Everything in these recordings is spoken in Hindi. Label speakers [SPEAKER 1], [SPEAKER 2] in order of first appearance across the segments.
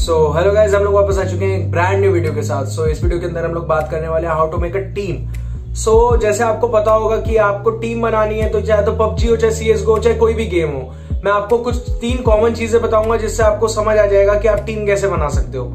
[SPEAKER 1] सो हेलो गाइज़ हम लोग वापस आ चुके हैं एक ब्रांड न्यू वीडियो के साथ. सो so, इस वीडियो के अंदर हम लोग बात करने वाले हैं how to make a team so जैसे आपको पता होगा कि आपको टीम बनानी है तो चाहे तो पबजी हो चाहे सीएस गो चाहे कोई भी गेम हो मैं आपको कुछ तीन कॉमन चीज़ें बताऊँगा जिससे आपको समझ आ जाएगा कि आप टीम कैसे बना सकते हो.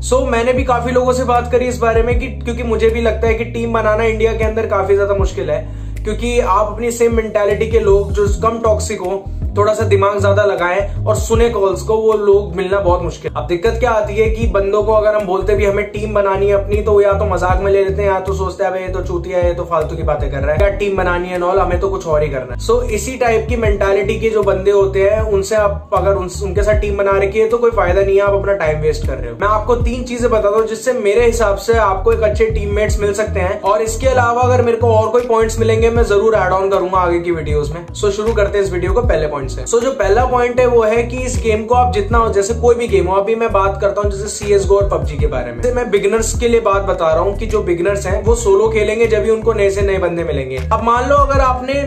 [SPEAKER 1] सो so, मैंने भी काफ़ी लोगों से बात करी इस बारे में कि क्योंकि मुझे भी लगता है कि टीम बनाना इंडिया के अंदर काफ़ी ज़्यादा मुश्किल है. क्योंकि आप अपनी सेम मेंटेलिटी के लोग जो कम टॉक्सिक हो थोड़ा सा दिमाग ज़्यादा लगाएँ और सुने कॉल्स को वो लोग मिलना बहुत मुश्किल अब दिक्कत क्या आती है कि बंदों को अगर हम बोलते भी हमें टीम बनानी है अपनी तो या तो मज़ाक में ले लेते हैं या तो सोचते हैं ये तो चूतिया है तो फालतू की बातें कर रहा है। या टीम बनानी है नॉल हमें तो कुछ और ही करना है। सो so, इसी टाइप की मेंटालिटी के जो बंदे होते हैं उनसे आप अगर उन, उनके साथ टीम बना रखी है तो कोई फ़ायदा नहीं है आप अपना टाइम वेस्ट कर रहे हो। मैं आपको तीन चीज़ें बताता हूँ जिससे मेरे हिसाब से आपको एक अच्छे टीममेट्स मिल सकते हैं। और इसके अलावा अगर मेरे को और कोई पॉइंट्स मिलेंगे मैं ज़रूर एड ऑन करूँगा आगे की वीडियोस में। सो so, शुरू करते हैं इस वीडियो को पहले पॉइंट से। सो so, जो पहला पॉइंट है वो है कि इस गेम को आप जितना जैसे कोई भी गेम हो अभी मैं बात करता हूँ जैसे सी एस गो और पबजी के बारे में। मैं बिगनर्स के लिए बात बता रहा हूँ कि जो बिगनर्स हैं वो सोलो खेलेंगे जब भी उनको नए से नए बंदे मिलेंगे। अब मान लो अगर आपने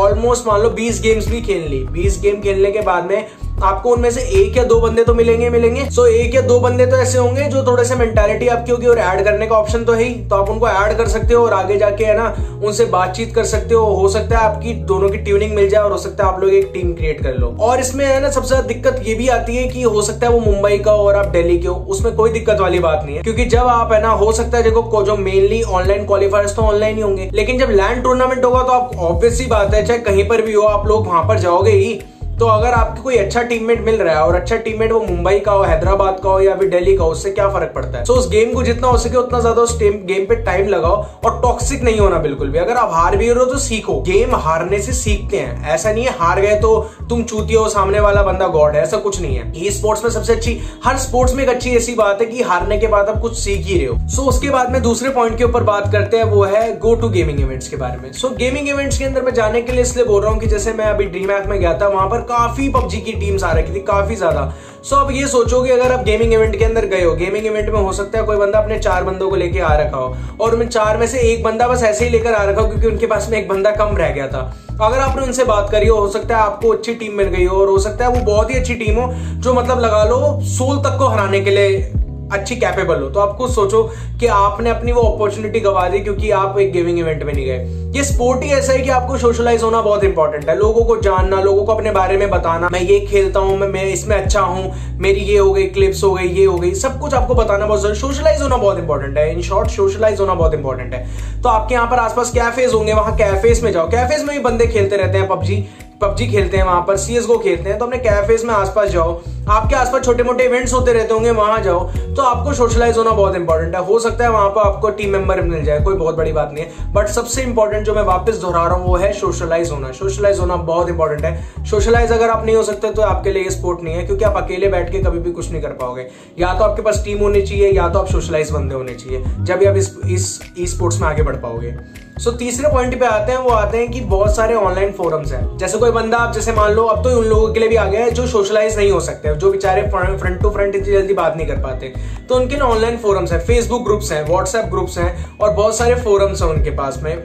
[SPEAKER 1] ऑलमोस्ट मान लो बीस गेम्स भी खेल ली। बीस गेम खेलने के बाद में आपको उनमें से एक या दो बंदे तो मिलेंगे मिलेंगे। सो एक या दो बंदे तो ऐसे होंगे जो थोड़े से मेंटालिटी आपकी होगी और ऐड करने का ऑप्शन तो है ही। तो आप उनको ऐड कर सकते हो और आगे जाके, है ना, उनसे बातचीत कर सकते हो। हो सकता है आपकी दोनों की ट्यूनिंग मिल जाए और हो सकता है आप लोग एक टीम क्रिएट कर लो। और इसमें, है ना, सबसे ज़्यादा दिक्कत ये भी आती है कि हो सकता है वो मुंबई का और आप दिल्ली के हो। उसमें कोई दिक्कत वाली बात नहीं है। क्योंकि जब आप, है ना, हो सकता है, देखो जो मेनली ऑनलाइन क्वालिफायर्स तो ऑनलाइन ही होंगे। लेकिन जब लैंड टूर्नामेंट होगा तो आप ऑब्वियस ही बात है, चाहे कहीं पर भी हो, आप लोग वहाँ पर जाओगे ही। तो अगर आपको कोई अच्छा टीममेट मिल रहा है और अच्छा टीममेट वो मुंबई का हो हैदराबाद का हो या फिर दिल्ली का हो उससे क्या फ़र्क पड़ता है? सो so, उस गेम को जितना हो सके उतना ज़्यादा उस गेम पे टाइम लगाओ और टॉक्सिक नहीं होना बिल्कुल भी। अगर आप हार भी हो तो सीखो। गेम हारने से सीखते हैं। ऐसा नहीं है हार गए तो तुम चूती हो सामने वाला बंदा गॉड है। ऐसा कुछ नहीं है। ई स्पोर्ट्स में सबसे अच्छी हर स्पोर्ट्स में एक अच्छी ऐसी बात है कि हारने के बाद आप कुछ सीख ही रहे हो। सो so, उसके बाद में दूसरे पॉइंट के ऊपर बात करते हैं वो है गो टू गेमिंग इवेंट्स के बारे में। सो गेमिंग इवेंट्स के अंदर मैं जाने के लिए इसलिए बोल रहा हूँ कि जैसे मैं अभी ड्रीम में गया था वहाँ पर काफ़ी पबजी की टीम्स आ रखी थी, काफ़ी ज़्यादा। सो अब ये सोचो कि अगर आप गेमिंग इवेंट के अंदर गए हो गेमिंग इवेंट में हो सकता है कोई बंदा अपने चार बंदों को लेके आ रखा हो, और उन चार में से एक बंदा बस ऐसे ही लेकर आ रखा हो क्योंकि उनके पास में एक बंदा कम रह गया था। अगर आपने उनसे बात करी हो हो सकता है आपको अच्छी टीम मिल गई हो, और हो सकता है वो बहुत ही अच्छी टीम हो, जो मतलब लगा लो सोल तक को हराने के लिए अच्छी कैपेबल हो। तो आप खुद सोचो कि आपने अपनी वो अपॉर्चुनिटी गवा दी क्योंकि आप एक गेमिंग इवेंट में नहीं गए। ये स्पोर्ट ही ऐसा है कि आपको सोशलाइज होना बहुत इंपॉर्टेंट है। लोगों को जानना लोगों को अपने बारे में बताना। मैं ये खेलता हूँ मैं, मैं इसमें अच्छा हूँ मेरी ये हो गई क्लिप्स हो गई ये हो गई। सब कुछ आपको बताना बहुत ज़रूरी सोशलाइज होना बहुत इंपॉर्टेंट है। इन शॉर्ट सोशलाइज होना बहुत इंपॉर्टेंट है। तो आपके यहाँ पर आसपास कैफेज होंगे वहाँ कैफेज में जाओ। कैफेज में भी बंदे खेलते रहते हैं पबजी पबजी खेलते हैं वहाँ पर सीएस गो खेलते हैं। तो अपने कैफेज में आसपास जाओ। आपके आसपास छोटे मोटे इवेंट्स होते रहते होंगे, वहाँ जाओ। तो आपको सोशलाइज होना बहुत इंपॉर्टेंट है। हो सकता है वहाँ पर आपको टीम मेंबर मिल जाए, कोई बहुत बड़ी बात नहीं है। बट सबसे इंपॉर्टेंट जो मैं वापस दोहरा रहा हूँ, वो है सोशलाइज होना। सोशलाइज होना बहुत इंपॉर्टेंट है। सोशलाइज अगर आप नहीं हो सकते तो आपके लिए स्पोर्ट नहीं है, क्योंकि आप अकेले बैठ के कभी भी कुछ नहीं कर पाओगे। या तो आपके पास टीम होनी चाहिए, या तो आप सोशलाइज बंदे होने चाहिए, जब आप इस इस स्पोर्ट्स में आगे बढ़ पाओगे। सो so, तीसरे पॉइंट पे आते हैं वो आते हैं कि बहुत सारे ऑनलाइन फोरम्स हैं। जैसे कोई बंदा आप जैसे मान लो अब तो उन लोगों के लिए भी आ गया है जो सोशलाइज नहीं हो सकते जो बेचारे फ्रंट टू फ्रंट इतनी जल्दी बात नहीं कर पाते। तो उनके लिए ऑनलाइन फोरम्स हैं फेसबुक ग्रुप्स हैं व्हाट्सएप ग्रुप्स हैं और बहुत सारे फोरम्स हैं उनके पास में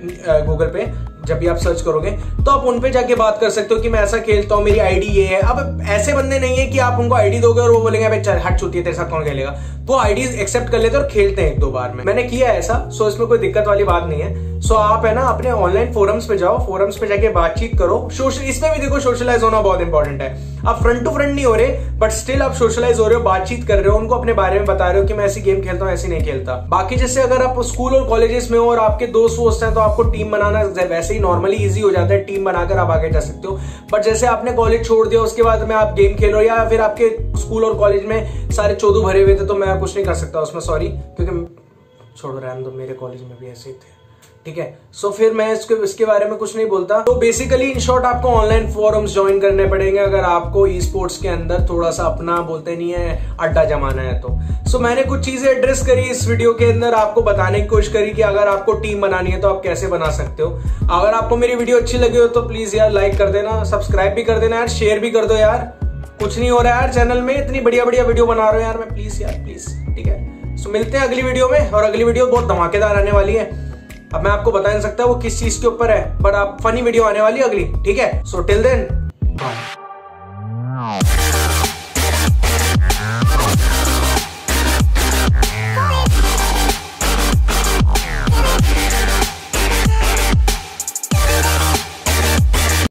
[SPEAKER 1] गूगल पे। जब भी आप सर्च करोगे तो आप उन पे जाके बात कर सकते हो कि मैं ऐसा खेलता हूँ, मेरी आईडी ये है। अब ऐसे बंदे नहीं है कि आप उनको आईडी दोगे और वो बोलेंगे भाई चल, हट छुट्टी है तेरे साथ कौन खेलेगा? वो आईडी एक्सेप्ट कर लेते हैं और खेलते हैं एक दो बार में। मैंने किया ऐसा सो इसमें कोई दिक्कत वाली बात नहीं है। सो आप है ना, अपने ऑनलाइन फोरम्स पे जाओ फोरम्स पे जाके बातचीत करो। सोशल इसमें भी देखो सोशलाइज होना बहुत इंपॉर्टेंट है। आप फ्रंट टू फ्रंट नहीं हो रहे बट स्टिल आप सोशलाइज हो रहे हो, बातचीत कर रहे हो, उनको अपने बारे में बता रहे हो कि मैं ऐसी गेम खेलता हूँ, ऐसी नहीं खेलता। बाकी जैसे अगर आप स्कूल और कॉलेजेस में हो और आपके दोस्त वोस्त हैं तो आपको टीम बनाना वैसे ही नॉर्मली ईजी हो जाता है टीम बनाकर आप आगे जा सकते हो। बट जैसे आपने कॉलेज छोड़ दिया, उसके बाद में आप गेम खेलो या फिर आपके स्कूल और कॉलेज में सारे चौदह भरे हुए थे तो मैं कुछ नहीं कर सकता उसमें सॉरी क्योंकि छोड़ रहा हूँ तो मेरे कॉलेज में भी ऐसे ही थे। ठीक है? सो फिर मैं इसके इसके बारे में कुछ नहीं बोलता। तो बेसिकली इन शॉर्ट आपको ऑनलाइन फोरम्स ज्वाइन करने पड़ेंगे अगर आपको ई स्पोर्ट्स के अंदर थोड़ा सा अपना, बोलते नहीं है, अड्डा जमाना है तो। सो मैंने कुछ चीज़ें एड्रेस करी इस वीडियो के अंदर, आपको बताने की कोशिश करी कि अगर आपको टीम बनानी है तो आप कैसे बना सकते हो। अगर आपको मेरी वीडियो अच्छी लगी हो तो प्लीज़ यार लाइक कर देना सब्सक्राइब भी कर देना यार शेयर भी कर दो यार। कुछ नहीं हो रहा है यार चैनल में, इतनी बढ़िया बढ़िया वीडियो बना रहे हो यार, मैं प्लीज़ यार प्लीज़ ठीक है? सो मिलते हैं अगली वीडियो में, और अगली वीडियो बहुत धमाकेदार आने वाली है। अब मैं आपको बता नहीं सकता वो किस चीज़ के ऊपर है बट आप फनी वीडियो आने वाली अगली, ठीक है? So till then bye